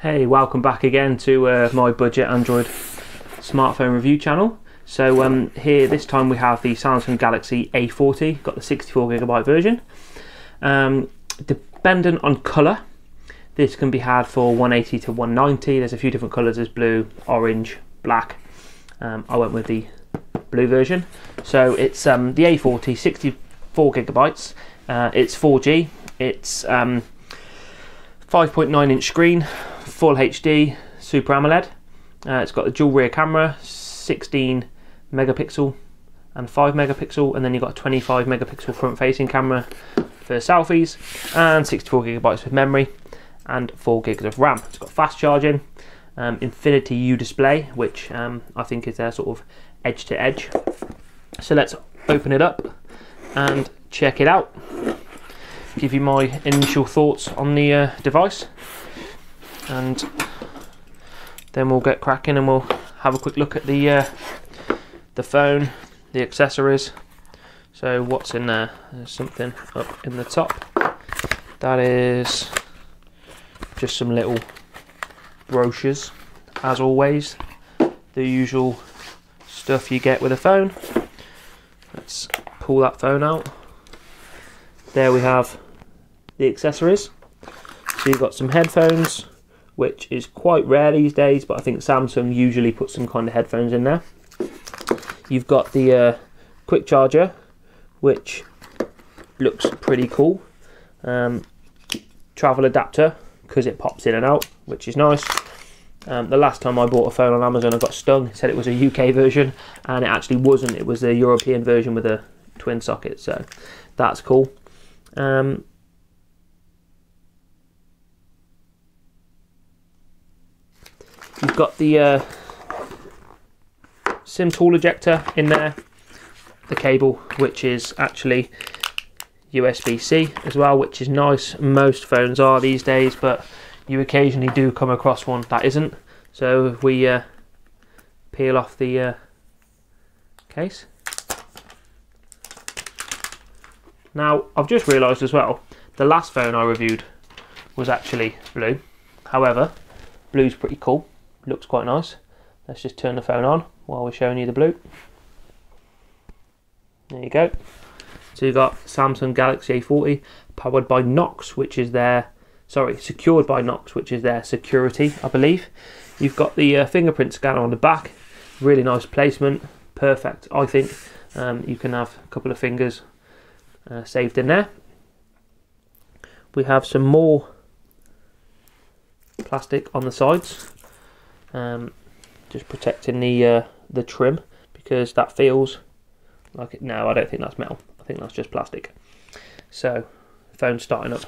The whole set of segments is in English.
Hey, welcome back again to uh, my budget Android smartphone review channel. So um, here this time we have the Samsung Galaxy A40, got the 64 gigabyte version. Um, dependent on colour, this can be had for 180 to 190. There's a few different colours, there's blue, orange, black. Um, I went with the blue version. So it's um, the A40, 64 gigabytes. Uh, it's 4G. It's um, 5.9 inch screen, full HD, Super AMOLED. Uh, it's got the dual rear camera, 16 megapixel and 5 megapixel, and then you've got a 25 megapixel front facing camera for selfies, and 64 gigabytes of memory, and 4 gigs of RAM. It's got fast charging, um, Infinity U display, which um, I think is their sort of edge to edge. So let's open it up and check it out. Give you my initial thoughts on the uh, device and then we'll get cracking and we'll have a quick look at the uh, the phone, the accessories. So what's in there? There's something up in the top. That is just some little brochures, as always. The usual stuff you get with a phone. Let's pull that phone out. There we have the accessories. So you've got some headphones, which is quite rare these days, but I think Samsung usually puts some kind of headphones in there. You've got the uh, quick charger, which looks pretty cool. Um, travel adapter, because it pops in and out, which is nice. Um, the last time I bought a phone on Amazon, I got stung. It said it was a UK version, and it actually wasn't. It was a European version with a twin socket, so that's cool. Um, You've got the uh, SIM tool ejector in there, the cable, which is actually USB-C as well, which is nice. Most phones are these days, but you occasionally do come across one that isn't. So if we uh, peel off the uh, case. Now, I've just realised as well, the last phone I reviewed was actually blue. However, blue's pretty cool looks quite nice. Let's just turn the phone on while we're showing you the blue. There you go. So you've got Samsung Galaxy A40 powered by Knox, which is their, sorry, secured by Knox, which is their security, I believe. You've got the uh, fingerprint scanner on the back, really nice placement, perfect, I think. Um, you can have a couple of fingers uh, saved in there. We have some more plastic on the sides um, just protecting the uh, the trim because that feels like it. No, I don't think that's metal. I think that's just plastic. So, phone starting up.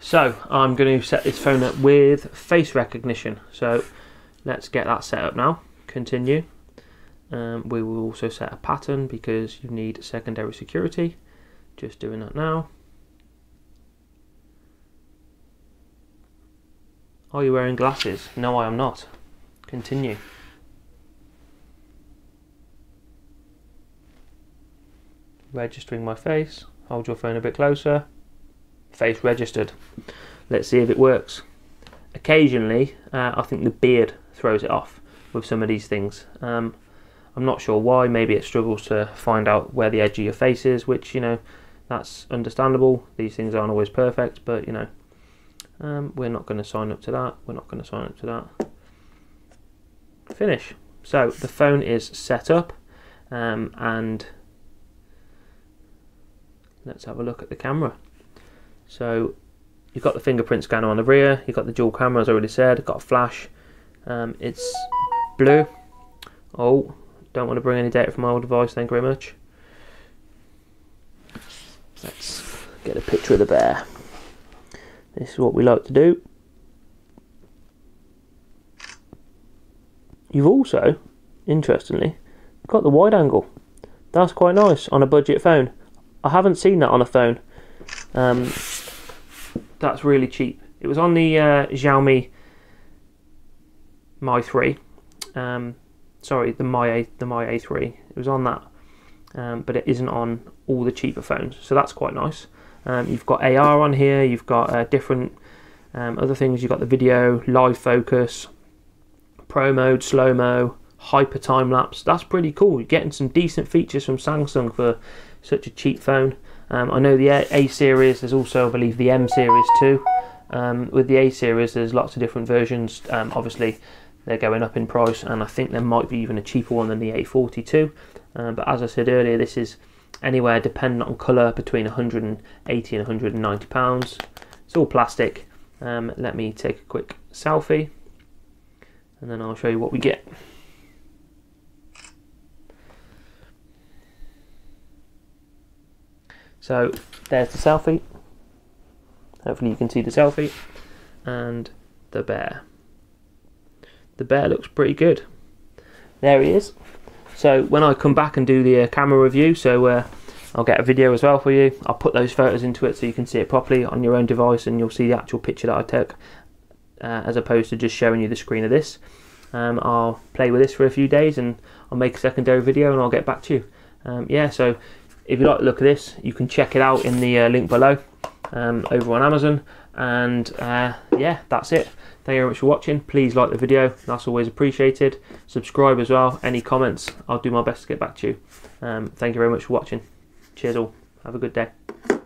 So I'm going to set this phone up with face recognition. So let's get that set up now. Continue. Um, we will also set a pattern because you need secondary security. Just doing that now. Are you wearing glasses? No, I am not. Continue. Registering my face. Hold your phone a bit closer. Face registered. Let's see if it works. Occasionally, uh, I think the beard throws it off with some of these things. Um, I'm not sure why. Maybe it struggles to find out where the edge of your face is, which, you know, that's understandable. These things aren't always perfect, but, you know, um, we're not going to sign up to that. We're not going to sign up to that finish. So the phone is set up um, and let's have a look at the camera. So you've got the fingerprint scanner on the rear, you've got the dual camera as I already said, got a flash, um, it's blue. Oh, don't want to bring any data from my old device, thank you very much. Let's get a picture of the bear. This is what we like to do. You've also, interestingly, got the wide angle. That's quite nice on a budget phone. I haven't seen that on a phone. Um, that's really cheap. It was on the uh, Xiaomi Mi 3. Um, sorry, the Mi A, the Mi A3. It was on that, um, but it isn't on all the cheaper phones. So that's quite nice. Um, you've got AR on here. You've got uh, different Um, other things you've got the video, live focus, pro mode, slow mo, hyper time lapse. That's pretty cool. You're getting some decent features from Samsung for such a cheap phone. Um, I know the A, series. There's also, I believe, the M series too. Um, with the A series, there's lots of different versions. Um, obviously, they're going up in price, and I think there might be even a cheaper one than the A42. Uh, but as I said earlier, this is anywhere dependent on colour between 180 and 190 pounds. It's all plastic. Um, let me take a quick selfie, and then I'll show you what we get. So there's the selfie. Hopefully you can see the selfie and the bear. The bear looks pretty good. There he is. So when I come back and do the uh, camera review, so uh, I'll get a video as well for you. I'll put those photos into it so you can see it properly on your own device and you'll see the actual picture that I took uh, as opposed to just showing you the screen of this. Um, I'll play with this for a few days and I'll make a secondary video and I'll get back to you. Um, yeah, so if you like the look of this, you can check it out in the uh, link below um, over on Amazon. And uh, yeah, that's it. Thank you very much for watching. Please like the video, that's always appreciated. Subscribe as well. Any comments, I'll do my best to get back to you. Um, thank you very much for watching. Cheers all. Have a good day.